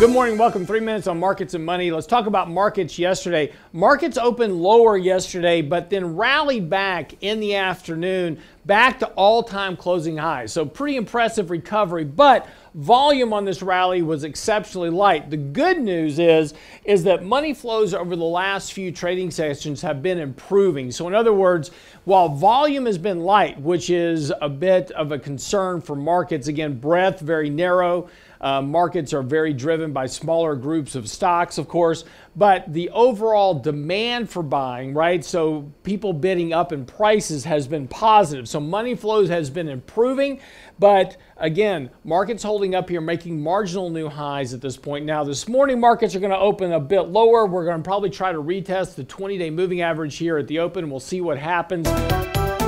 Good morning. Welcome. Three minutes on markets and money. Let's talk about markets yesterday. Markets opened lower yesterday, but then rallied back in the afternoon back to all time closing highs. So, pretty impressive recovery, but volume on this rally was exceptionally light. The good news is, is that money flows over the last few trading sessions have been improving. So, in other words, while volume has been light, which is a bit of a concern for markets, again, breadth very narrow. Uh, markets are very driven by smaller groups of stocks, of course, but the overall demand for buying, right? So people bidding up in prices has been positive. So money flows has been improving, but again, markets holding up here, making marginal new highs at this point. Now, this morning markets are going to open a bit lower. We're going to probably try to retest the 20 day moving average here at the open. We'll see what happens.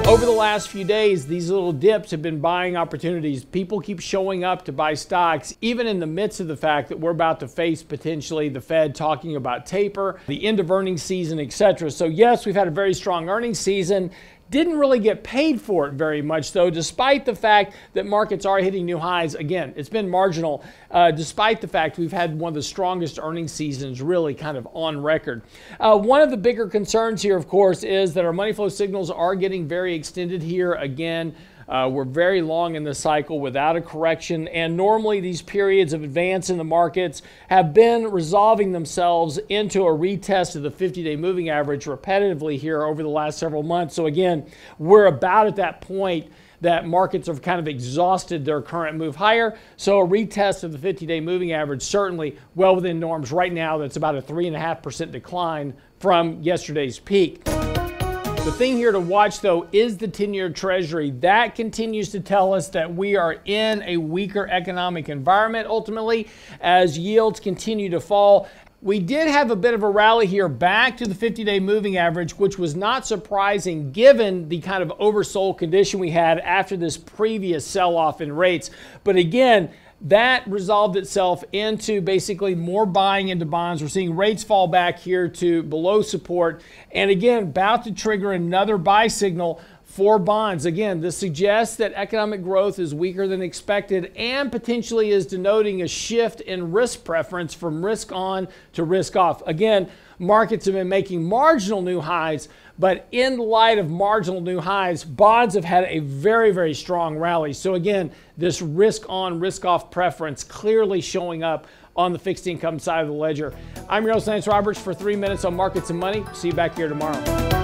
Over the last few days, these little dips have been buying opportunities. People keep showing up to buy stocks, even in the midst of the fact that we're about to face potentially the Fed talking about taper, the end of earnings season, etc. So, yes, we've had a very strong earnings season. Didn't really get paid for it very much, though, despite the fact that markets are hitting new highs. Again, it's been marginal, uh, despite the fact we've had one of the strongest earnings seasons really kind of on record. Uh, one of the bigger concerns here, of course, is that our money flow signals are getting very extended here again. Uh, we're very long in the cycle without a correction, and normally these periods of advance in the markets have been resolving themselves into a retest of the 50 day moving average repetitively here over the last several months. So, again, we're about at that point that markets have kind of exhausted their current move higher. So a retest of the 50 day moving average certainly well within norms right now. That's about a 3.5% decline from yesterday's peak. The thing here to watch, though, is the 10 year Treasury. That continues to tell us that we are in a weaker economic environment ultimately as yields continue to fall. We did have a bit of a rally here back to the 50 day moving average, which was not surprising given the kind of oversold condition we had after this previous sell off in rates. But again, that resolved itself into basically more buying into bonds. We're seeing rates fall back here to below support. And again, about to trigger another buy signal for bonds. Again, this suggests that economic growth is weaker than expected and potentially is denoting a shift in risk preference from risk on to risk off. Again, markets have been making marginal new highs, but in light of marginal new highs, bonds have had a very, very strong rally. So again, this risk on, risk off preference clearly showing up on the fixed income side of the ledger. I'm your host, Lance Roberts, for three minutes on markets and money. See you back here tomorrow.